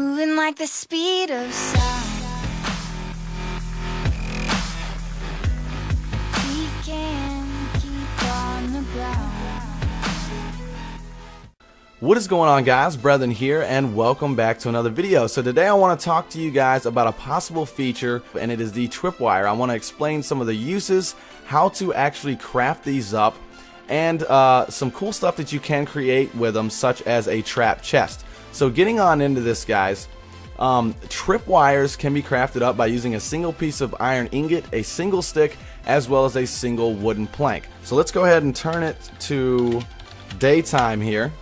Moving like the speed of sound. We can keep on the ground. What is going on guys, Brethren here and welcome back to another video. So today I want to talk to you guys about a possible feature and it is the tripwire. I want to explain some of the uses, how to actually craft these up, and uh, some cool stuff that you can create with them such as a trap chest. So getting on into this guys, um, tripwires can be crafted up by using a single piece of iron ingot, a single stick, as well as a single wooden plank. So let's go ahead and turn it to daytime here.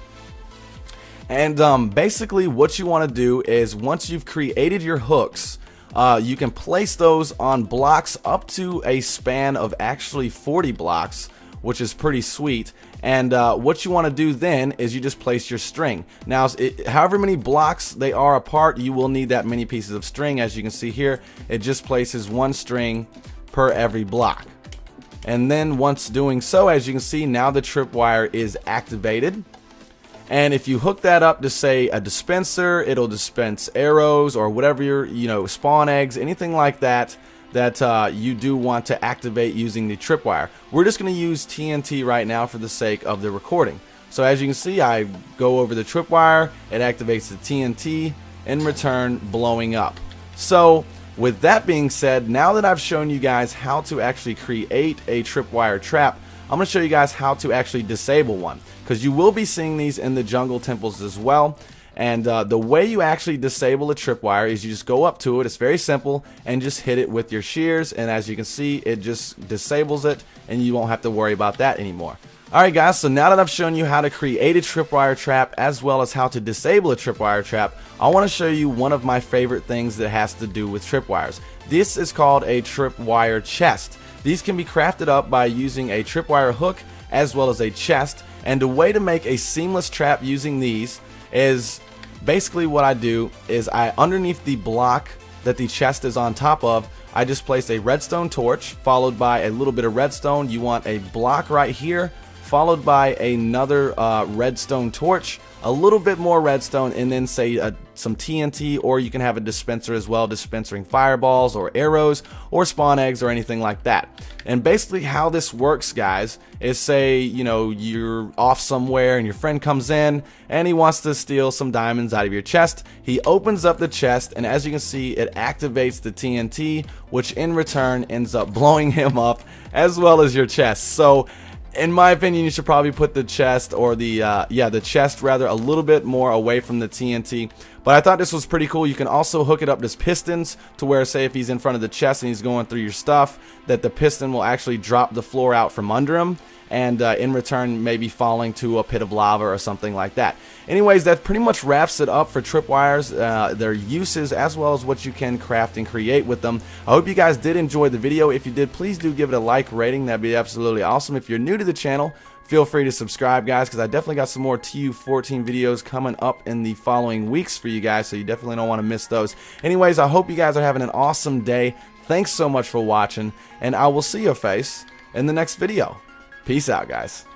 And um, basically what you want to do is once you've created your hooks, uh, you can place those on blocks up to a span of actually 40 blocks, which is pretty sweet. And uh, what you want to do then is you just place your string. Now, it, however many blocks they are apart, you will need that many pieces of string. As you can see here, it just places one string per every block. And then once doing so, as you can see, now the tripwire is activated. And if you hook that up to say a dispenser, it'll dispense arrows or whatever your, you know, spawn eggs, anything like that that uh, you do want to activate using the tripwire. We're just going to use TNT right now for the sake of the recording. So as you can see, I go over the tripwire, it activates the TNT, in return blowing up. So with that being said, now that I've shown you guys how to actually create a tripwire trap, I'm going to show you guys how to actually disable one because you will be seeing these in the jungle temples as well. And uh, the way you actually disable a tripwire is you just go up to it. It's very simple and just hit it with your shears. And as you can see, it just disables it and you won't have to worry about that anymore. Alright guys, so now that I've shown you how to create a tripwire trap as well as how to disable a tripwire trap, I want to show you one of my favorite things that has to do with tripwires. This is called a tripwire chest. These can be crafted up by using a tripwire hook as well as a chest and the way to make a seamless trap using these is basically what I do is I underneath the block that the chest is on top of I just place a redstone torch followed by a little bit of redstone. You want a block right here followed by another uh, redstone torch a little bit more redstone and then say uh, some TNT or you can have a dispenser as well dispensing fireballs or arrows or spawn eggs or anything like that. And basically how this works guys is say you know you're off somewhere and your friend comes in and he wants to steal some diamonds out of your chest. He opens up the chest and as you can see it activates the TNT which in return ends up blowing him up as well as your chest. So in my opinion, you should probably put the chest or the, uh, yeah, the chest rather a little bit more away from the TNT. But I thought this was pretty cool. You can also hook it up to pistons to where, say, if he's in front of the chest and he's going through your stuff, that the piston will actually drop the floor out from under him and uh, in return maybe falling to a pit of lava or something like that. Anyways, that pretty much wraps it up for tripwires, uh, their uses as well as what you can craft and create with them. I hope you guys did enjoy the video. If you did, please do give it a like rating. That'd be absolutely awesome. If you're new to the channel, feel free to subscribe guys because I definitely got some more TU14 videos coming up in the following weeks for you guys so you definitely don't want to miss those. Anyways, I hope you guys are having an awesome day. Thanks so much for watching and I will see your face in the next video. Peace out, guys.